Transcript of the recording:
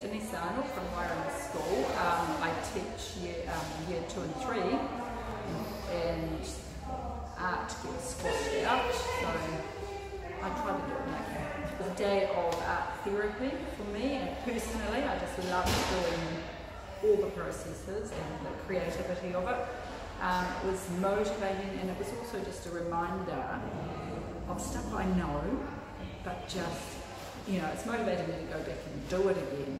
Denise Arnold from Waerenga School. Um, I teach year, um, year two and three, and art gets squashed out, so I try to do it like that. It was a day of art therapy for me, and personally, I just love doing all the processes and the creativity of it. Um, it was motivating, and it was also just a reminder of stuff I know, but just you know, it's motivating me to go back and do it again.